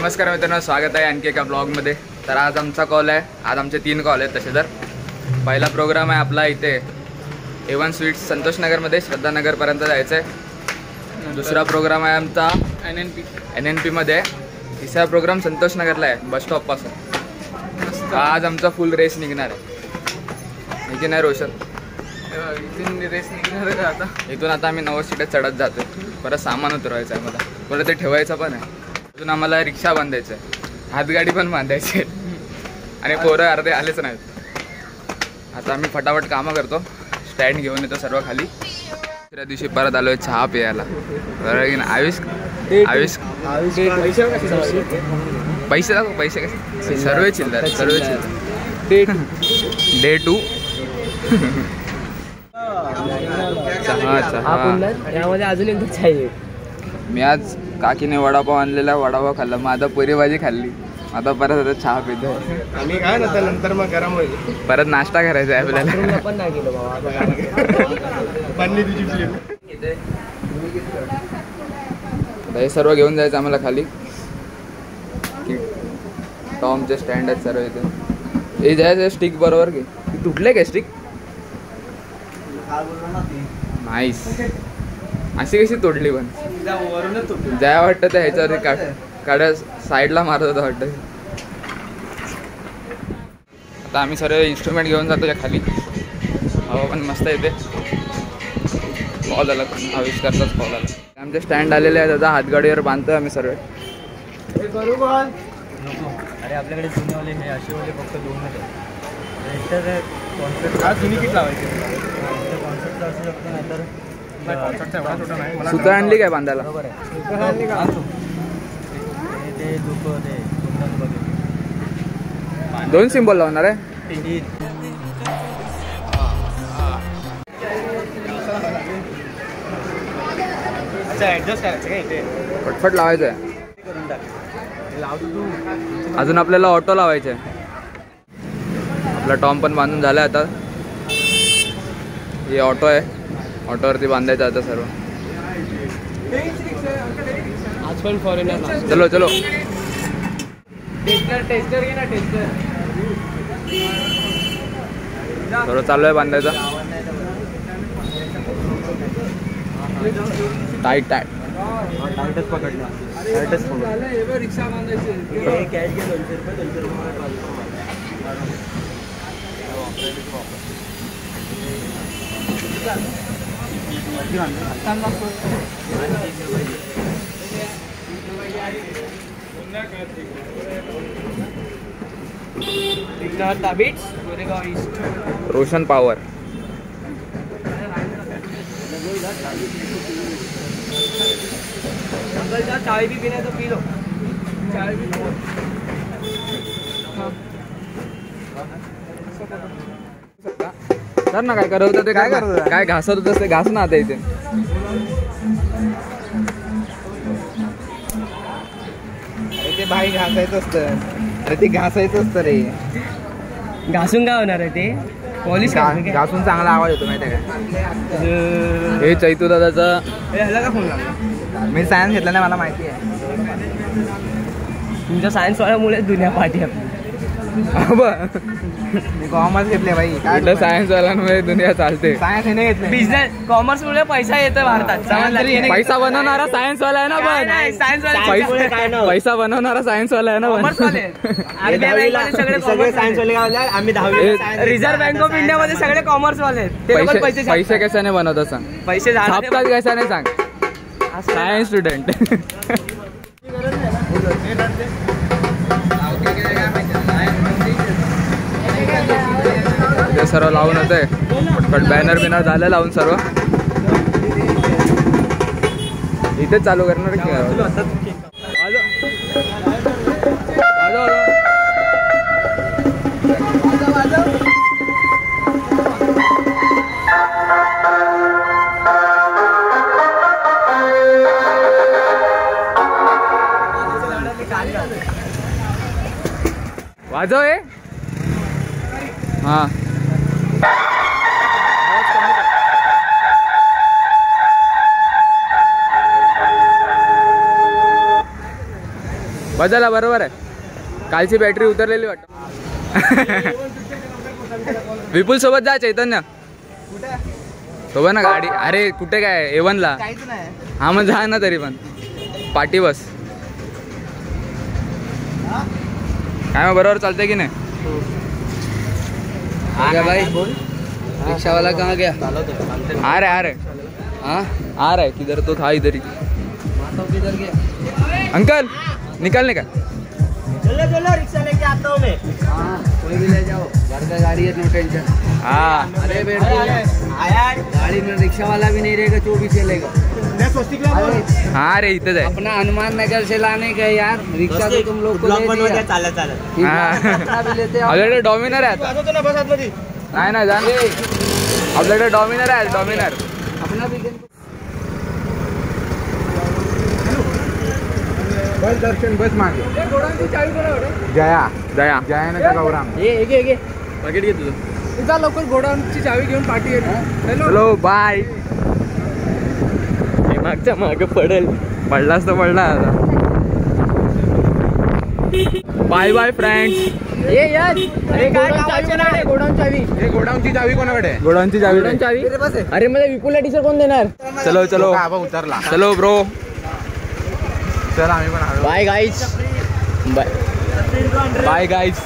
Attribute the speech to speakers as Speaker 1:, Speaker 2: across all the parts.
Speaker 1: नमस्कार मित्रांनो स्वागत आहे आणखी एका ब्लॉगमध्ये. तर आज आमचा कॉल आहे. आज आमचे तीन कॉल आहेत तसे तर. पहिला प्रोग्राम आहे आपला इथे ए वन स्वीट्स संतोषनगरमध्ये श्रद्धानगरपर्यंत जायचं आहे दुसरा प्रोग्राम आहे आमचा N N P N N पीमध्ये तिसरा प्रोग्राम संतोषनगरला आहे बस स्टॉपपासून आज आमचा फुल रेस निघणार आहे. की नाही रोशन?
Speaker 2: इथून रेस निघणार आहे आता.
Speaker 1: इथून आता आम्ही नवस सीटात चढत जातो परत सामान उतरवायचं आहे मला परत ते ठेवायचं पण आहे. अजून आम्हाला रिक्षा बांधायचं आहे. हातगाडी पण बांधायची आहे. आणि पोरं अर्धे आलेच नाहीत. आता आम्ही फटाफट कामं करतो. स्टँड घेऊन येतो सर्व खाली. दुसऱ्या दिवशी परत आलोय चहा प्यायला. बरोबर की नाही? आयुष आयुष पैसे दाखव पैसे कसे? सर्व चिल्लर सर्व चिल्लर. डे टू चहा चहा.
Speaker 2: यामध्ये अजून एक आहे.
Speaker 1: मी आज काकीने वडापाव आणलेला वडापाव खाल्ला मग आता पुरी भाजी खाल्ली. आता परत आता चहा पितो.
Speaker 2: आम्ही काय ना नंतर मग गरम होईल
Speaker 1: परत नाश्ता करायचा आहे आपल्याला.
Speaker 2: पण नाही गेलो बाबा
Speaker 1: हे सर्व घेऊन जायचं आम्हाला खाली. की टॉमचे स्टँड आहेत सर्व इथे. हे जायचं स्टिक बरोबर की तुटले काय स्टिक? नाईस अशी कशी तोडली पण. ज्या वाटतं त्या ह्याच्यावरती काढ काढ्या साईडला मारत होतं वाटतं. आता आम्ही सर्व इन्स्ट्रुमेंट घेऊन जातो या खाली. हवा पण मस्त येते. कॉल आला आविष्कारचाच कॉल आला. आमचे स्टँड आलेले आहेत आता हातगाडीवर बांधतोय आम्ही सर्व
Speaker 2: करू कॉल
Speaker 3: अरे आपल्याकडे जुनेवाले हे असे वाले फक्त तर कॉन्सेप्ट
Speaker 2: आज जुनी किट लावायची.
Speaker 3: कॉन्सेप्ट असू शकतो नाहीतर
Speaker 1: सुतं आणली काय बांधायला. दोन सिम्बॉल लावणार आहे? फटफट लावायचं आहे. अजून आपल्याला ऑटो लावायचं. आहे आपला टॉम पण बांधून झाला आता. हे ऑटो आहे. ऑटोवरती बांधायचं आता सर्व.
Speaker 2: आज पण फॉरेनर
Speaker 1: चलो चलो.
Speaker 2: टेस्टर टेस्टर घे ना टेस्टर
Speaker 1: सर्व चालू आहे बांधायचा. टाईट टाईट
Speaker 3: टाईटच पकडला. टाईटच पकडला.
Speaker 2: रिक्षा बांधायची
Speaker 3: कॅश घे दोनशे रुपये दोनशे रुपये.
Speaker 1: रोशन पॉवर।
Speaker 2: चाय भी पीना तो पी लो। चाय भी
Speaker 1: कर ना काय करत होतं ते काय करत काय घासत होतं ते घास ना आता इथे.
Speaker 2: अरे ते भाई घासायचं असतं. अरे ते घासायचं असतं रे.
Speaker 3: घासून काय होणार आहे ते? पॉलिश
Speaker 2: घासून चांगला आवाज येतो माहिती आहे
Speaker 1: हे चैतू दादाचा
Speaker 2: का ह्याला का फोन लागला मी सायन्स घेतला नाही मला माहिती आहे.
Speaker 3: तुमच्या सायन्स वाल्यामुळे दुनिया पाठी
Speaker 2: मी कॉमर्स घेतले भाई काय
Speaker 1: सायन्स वाल्यांमुळे दुनिया चालते.
Speaker 2: सायन्स हे नाही घेतले
Speaker 3: बिझनेस कॉमर्स मुळे पैसा येतो भारतात?
Speaker 1: पैसा बनवणारा सायन्स वाला आहे ना पण.
Speaker 3: वाले-
Speaker 1: पैसा पैसा बनवणारा सायन्स वाला आहे ना
Speaker 3: सगळे वाले.
Speaker 2: आम्ही
Speaker 3: रिझर्व्ह बँक ऑफ इंडिया मध्ये सगळे कॉमर्स वाले. आहेत. ते लोक
Speaker 1: पैसे
Speaker 3: पैसे.
Speaker 1: कशाने बनवतात सांग
Speaker 3: पैसे
Speaker 1: कशाने सांग? सायन्स स्टुडंट सर्व लावून होते. पटपट बॅनर बिनर झालं लावून सर्व. इथेच चालू करणार की? वाजव. आहे हां. बदला बरोबर आहे. कालची बॅटरी उतरलेली वाटत. विपुल सोबत जा चैतन्य. सोबत ना गाडी. अरे कुठे काय? एवनला हा मग जा ना तरी पण. पाठी बस. काय मग बरोबर चालतंय की नाही?
Speaker 3: भाई रिक्शा वाला कहाँ गया?
Speaker 1: आ रहा है आ रहा हाँ आ रहा है किधर तो था इधर ही. अंकल! निकलने का?
Speaker 2: चलो चलो रिक्शा लेके आता हूँ मैं.
Speaker 3: हाँ. कोई भी ले जाओ घर का गाड़ी है नो टेंशन
Speaker 1: हाँ
Speaker 3: अरे बैठ
Speaker 2: आया
Speaker 3: गाड़ी में रिक्शा वाला भी नहीं रहेगा जो भी चलेगा
Speaker 2: ला
Speaker 1: हाँ रे इथंच आहे.
Speaker 3: अपना हनुमान नगर से लाने का यार. रिक्शा तो तुम लोग को
Speaker 1: हाँ।
Speaker 3: है, भी लेते आओ.
Speaker 1: आपल्याकडे डॉमिनर आहे
Speaker 2: तू
Speaker 1: आता
Speaker 2: आजो तो ना बस आतमध्ये.
Speaker 1: नाही नाही जाण. आपल्याकडे डॉमिनर आहे डॉमिनर.
Speaker 3: अपना भी दे-
Speaker 4: बस दर्शन बस मागे. जया. जया. ना गौराम
Speaker 1: पाकिट घे तुझं.
Speaker 2: लवकर गोडाऊनची चावी घेऊन पाठी
Speaker 1: हॅलो. बाय मागच्या मागे पडेल. पडलास तर पडला आता. बाय बाय फ्रेंड्स
Speaker 2: अरे काय नाही गोडाऊन चावी
Speaker 4: हे गोडाऊनची चावी कोणाकडे? आहे?
Speaker 1: गोडाऊनची चावी.
Speaker 2: चावी
Speaker 3: अरे मला विपुला टीचर कोण देणार?
Speaker 1: चलो चलो.
Speaker 4: का उतरला.
Speaker 1: चलो ब्रो
Speaker 4: चल आम्ही पण
Speaker 3: bye guys bye
Speaker 1: bye guys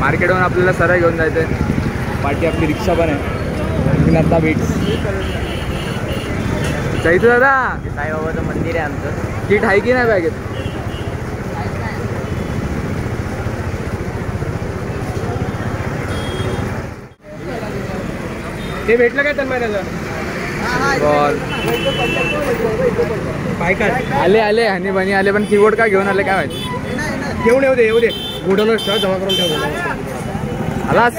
Speaker 1: मार्केटवरून आपल्याला सरळ घेऊन जायचं आहे पाठी आपली रिक्षा पण आहे. बीट्स जायचं दादा.
Speaker 3: साईबाबाचं मंदिर आहे आमचं.
Speaker 1: किट आहे की नाही बॅगेत?
Speaker 2: ते भेटलं काय काय काय?
Speaker 1: आले आले हनी बनी आले पण कीबोर्ड का घेऊन आले काय माहिती?
Speaker 2: घेऊन येऊ दे येऊ दे. गोडाऊन जमा करून ठेव.
Speaker 1: आलास?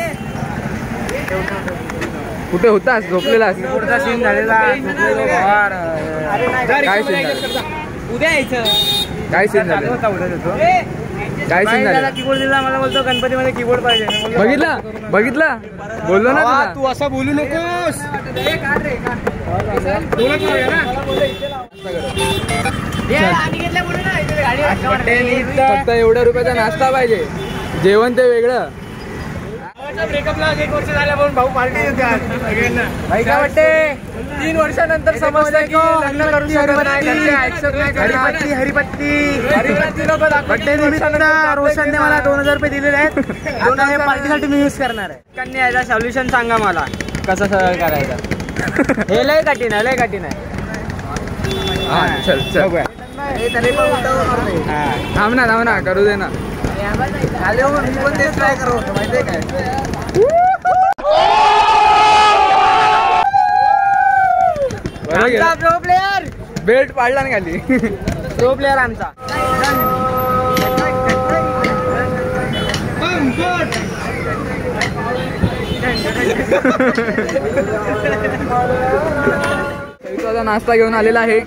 Speaker 1: कुठे होतास? झोपलेलास?
Speaker 2: पुढचा सीन झालेला
Speaker 1: काय सीन झालं?
Speaker 2: उद्या यायचं.
Speaker 1: काय सीन झालं? काय सीन झालं?
Speaker 2: कीबोर्ड दिला मला बोलतो गणपतीमध्ये कीबोर्ड पाहिजे.
Speaker 1: बघितला? बघितला? बोललो ना
Speaker 2: तू असं बोलू नकोस?
Speaker 1: फक्त एवढ्या रुपयाचा नाश्ता पाहिजे. जेवण ते वेगळं.
Speaker 2: ब्रेकअपला एक वर्ष झाल्या म्हणून भाऊ पार्टी देते आज. सगळ्यांना.
Speaker 1: भाई काय वाटते?
Speaker 2: तीन वर्षानंतर समजलं की लग्न करू शकत नाही घरचे accept नाही करणार. हरिपत्ती हरिपत्ती बड्डे निमित्त रोशनने मला दोन हजार रुपये दिलेले आहेत. हे पार्टीसाठी मी यूज करणार आहे. कन्या याचा सोल्युशन सांगा मला. कसं सगळं करायचं? हे लय कठीण आहे लय कठीण आहे.
Speaker 1: थांब ना थांब ना करू दे ना.
Speaker 2: आले हो मी पण तेच ट्राय करत होतो माहितीये काय
Speaker 1: बरं गेलं.
Speaker 2: प्रो प्लेअर
Speaker 1: बेल्ट पाडला ना खाली.
Speaker 2: प्रो प्लेअर आमचा.
Speaker 1: नाश्ता घेऊन आलेला आहे.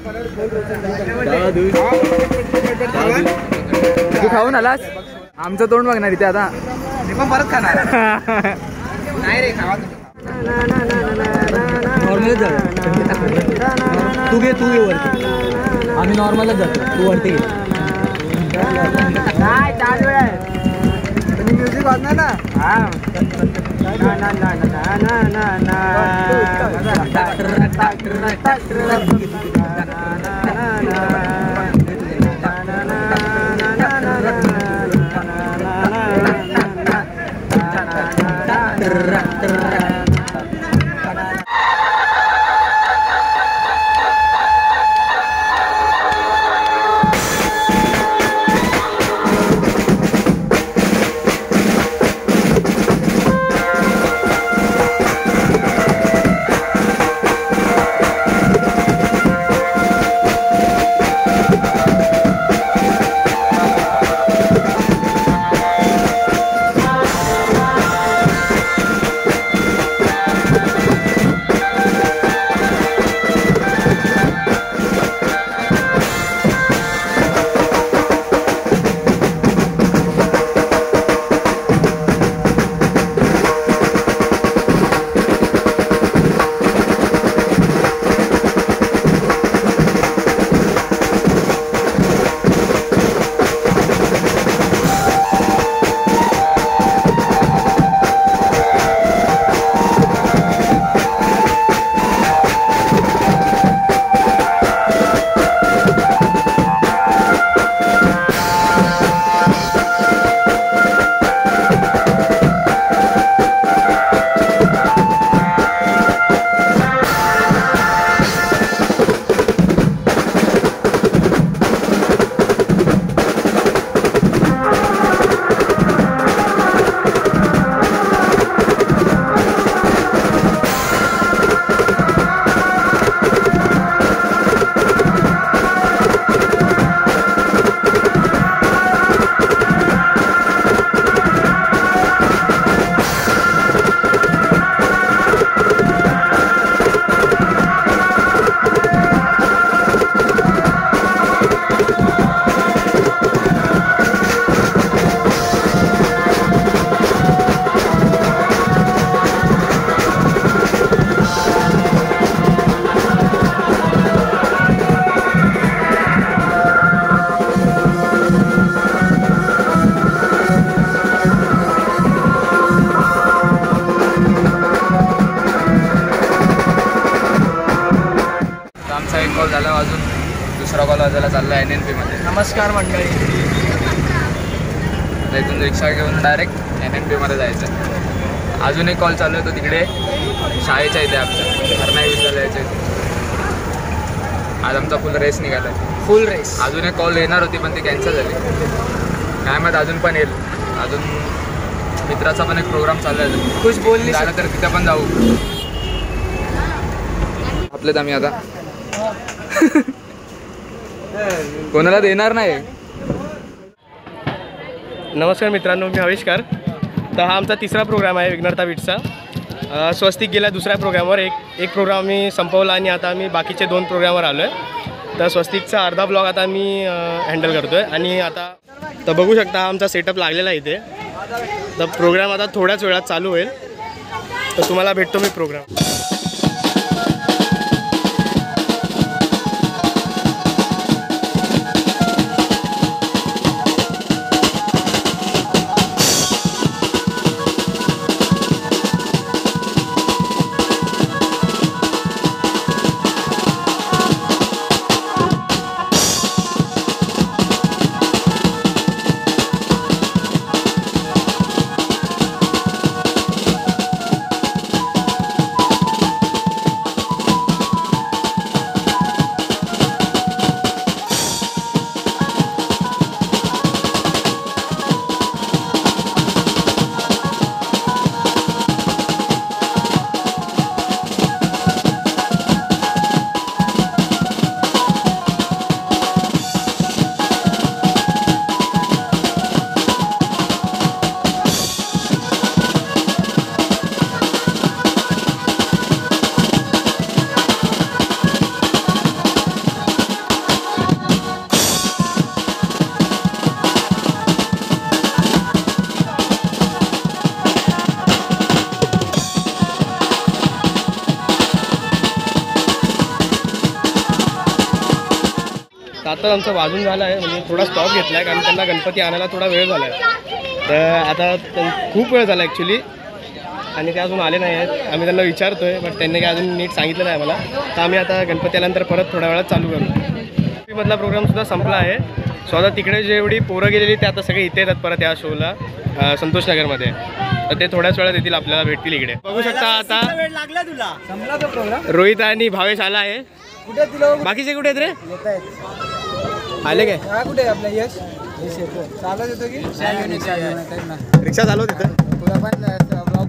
Speaker 1: तू खाऊन आलास? आमचं तोंड बघणार इथे आता.
Speaker 2: मी पण परत खाणार नाही रे खावा
Speaker 3: नॉर्मलच जाऊ. तू घे तू घे वरती. आम्ही नॉर्मलच जातो. तू वरती घे
Speaker 2: नाही चार वेळ आहे. तुम्ही म्युझिक वाजणार ना? हा.
Speaker 1: वाजायला चाललो एन एन पीमध्ये
Speaker 2: नमस्कार मंडळी.
Speaker 1: आता इथून रिक्षा घेऊन डायरेक्ट एन एन पीमध्ये जायचं. आहे अजून एक कॉल चालू आहे तो तिकडे. शाळेच्या इथे आपल्या हरनाई विद्यालयाच्या इथे. आज आमचा फुल रेस निघाला आहे
Speaker 2: फुल रेस
Speaker 1: अजून एक कॉल येणार होती पण ती कॅन्सल झाली. काय माहीत अजून पण येईल. अजून मित्राचा पण एक प्रोग्राम चालू आहे.
Speaker 2: कुछ बोल
Speaker 1: झालं तर तिथे पण जाऊ. आपलेत आम्ही आता. कोणाला देणार नाही.
Speaker 5: नमस्कार मित्रांनो मी आविष्कार. तर हा आमचा तिसरा प्रोग्राम आहे विघ्नता बीटचा स्वस्तिक गेल्या दुसऱ्या प्रोग्रामवर एक एक प्रोग्राम आम्ही संपवला आणि आता आम्ही बाकीचे दोन प्रोग्रामवर आलो आहे तर स्वस्तिकचा अर्धा ब्लॉग आता मी हँडल करतो आहे आणि आता तर बघू शकता हा आमचा सेटअप लागलेला आहे इथे. तर प्रोग्राम आता थोड्याच वेळात चालू होईल. तर तुम्हाला भेटतो मी प्रोग्राम तर आता आमचा वाजून झाला आहे म्हणजे थोडा स्टॉप घेतला आहे कारण त्यांना गणपती आणायला थोडा वेळ झाला आहे तर आता त्यां- खूप वेळ झाला ॲक्च्युली आणि ते अजून आले नाही आहेत. आम्ही त्यांना विचारतो आहे बट त्यांनी काय अजून नीट सांगितलं नाही मला तर आम्ही आता गणपती आल्यानंतर परत थोड्या वेळात चालू करू. मधला प्रोग्रामसुद्धा संपला आहे. सो आता तिकडे जेवढी पोरं गेलेली ते आता सगळे इथे येतात परत या शोला अ, संतोष नगरमध्ये. तर ते थोड्याच वेळात येतील आपल्याला भेटतील इकडे. बघू शकता आता
Speaker 2: वेळ लागला तुला. संपला तो प्रोग्राम
Speaker 5: रोहित आणि भावेश आला आहे.
Speaker 2: कुठे तुला?
Speaker 5: बाकीचे कुठे आहेत रे? आले काय?
Speaker 2: हा कुठे आहे आपला यश? यश येतो. चालत येतो की?
Speaker 5: रिक्षा चालवत तिथं
Speaker 2: तुला पण ब्लॉग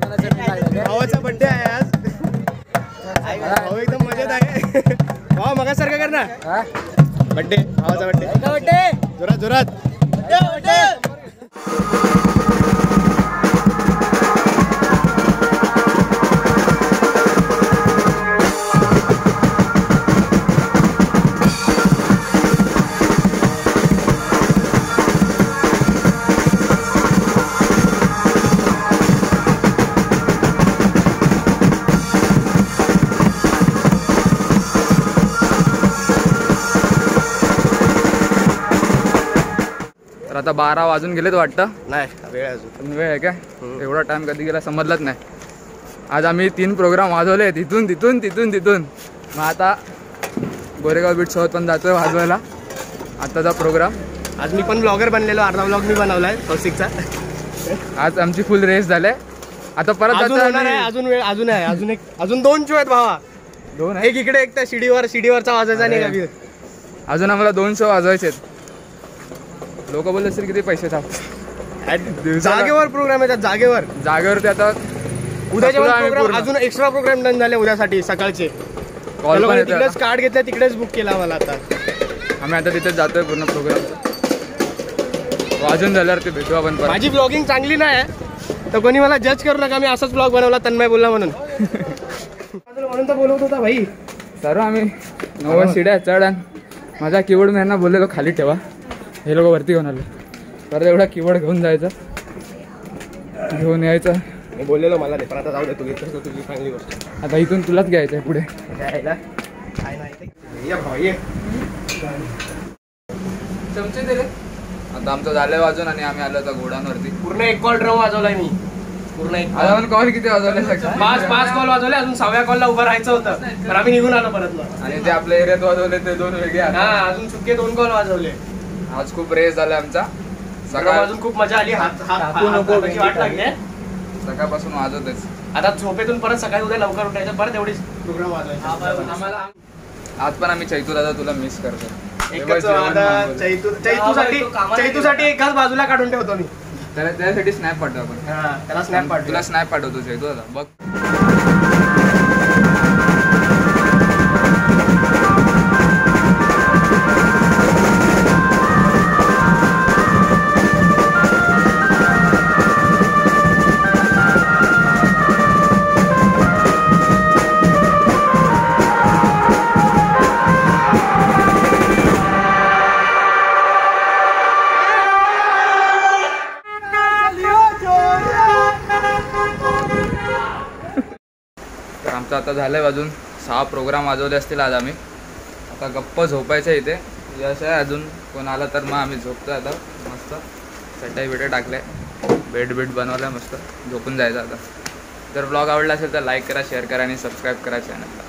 Speaker 5: भावाचा बड्डे आहे आज. भाऊ एकदम मजेत आहे. भाऊ मगासारखं कर ना.
Speaker 2: हा?
Speaker 5: बड्डे भावाचा बड्डे
Speaker 2: काय वाटते
Speaker 5: जोरात जोरात.
Speaker 1: आता बारा वाजून गेलेत वाटतं.
Speaker 5: नाही वेळ आहे अजून.
Speaker 1: वेळ आहे काय? एवढा टाइम कधी गेला समजलंच नाही. आज आम्ही तीन प्रोग्राम वाजवले तिथून तिथून तिथून तिथून. मग आता गोरेगाव बीट सोबत पण जातोय वाजवायला. आताचा प्रोग्राम
Speaker 5: आज मी पण ब्लॉगर बनलेलो. अर्धा ब्लॉग मी बनवलाय कौशिकचा.
Speaker 1: आज आमची फुल रेस झाले आता परत
Speaker 5: अजून आहे वेळ अजून आहे अजून एक अजून दोन शो आहेत भावा.
Speaker 1: दोन आहे
Speaker 5: एक इकडे एक त्या शिडीवर शिडीवरचा वाजायचा नाही
Speaker 1: अजून आम्हाला दोन शो वाजवायचे लोक बोलले असेल किती पैसे थांब.
Speaker 5: जागेवर प्रोग्राम येतात जागेवर.
Speaker 1: जागेवरती आता
Speaker 5: उद्याच्या. अजून एक्स्ट्रा प्रोग्राम डन झाले उद्यासाठी सकाळचे. तिकडेच. कार्ड घेतलं तिकडेच बुक केला मला आता.
Speaker 1: आम्ही आता तिथेच जातोय पूर्ण प्रोग्राम वाजून झाल्यावर ते भेटू आपण
Speaker 5: माझी ब्लॉगिंग चांगली नाही आहे तर कोणी मला जज करू नका मी असाच ब्लॉग बनवला तन्मय बोलला म्हणून. म्हणून तर बोलवत होता भाई.
Speaker 1: सर्व आम्ही नव्वद शिड्या चढ आणि माझ्या कीबोर्ड यांना बोललेलो खाली ठेवा. हे लोक वरती घेऊन आले. परत एवढा कीबोर्ड घेऊन जायचा. घेऊन यायचं.
Speaker 5: मी बोललेलो मला ते पण आता जाऊ दे तू घेतलं तर तुझी चांगली गोष्ट
Speaker 1: आता इथून तुलाच घ्यायचं आहे पुढे
Speaker 5: काय नाही. ये भाऊ, ये.
Speaker 1: चमचे दिले? आता आमचं झालंय वाजून आणि आम्ही आलो होतो घोडांवरती.
Speaker 5: पूर्ण एक कॉल ड्रम वाजवलाय मी. पूर्ण एक
Speaker 1: आता कॉल किती वाजवले?
Speaker 5: पाच पाच कॉल वाजवले अजून सहाव्या कॉलला उभं राहायचं होतं. पण आम्ही निघून आलो परत
Speaker 1: आणि ते आपल्या एरियात वाजवले ते दोन वेगळे
Speaker 5: हा. अजून चुके दोन कॉल वाजवले.
Speaker 1: आज खूप रेस झाला आमचा.
Speaker 5: सकाळ अजून खूप मजा आली. हात हात
Speaker 3: टाकू नको
Speaker 5: हाताची वाट लागली आहे.
Speaker 1: सकाळपासून वाजवतेच
Speaker 5: आता झोपेतून परत सकाळी उद्या लवकर उठायचं परत एवढीच. प्रोग्राम वाजवायचा.
Speaker 1: आज पण आम्ही चैतू दादा तुला मिस करतो.
Speaker 5: एकच
Speaker 1: तेव्हा जेवण
Speaker 5: आता
Speaker 1: मागवलं.
Speaker 5: चैतू चैतूसाठी चैतूसाठी एकाच बाजूला काढून ठेवतो मी.
Speaker 1: त्याला त्यासाठी स्नॅप पाठव आपण.
Speaker 5: हा, त्याला स्नॅप पाठवतो
Speaker 1: तुला स्नॅप पाठवतो चैतू दादा. बघ. आता आहे वाजून सहा प्रोग्राम वाजवले असतील आज आम्ही. आता गप्प झोपायचं इथे. यश आहे अजून. कोण आला तर मग आम्ही झोपतो आता. मस्त. चटाई बिटे टाकले बेड बीट बनवलं मस्त. झोपून जायचं आता. जर ब्लॉग आवडला असेल तर लाईक करा शेअर करा आणि सबस्क्राईब करा चॅनलला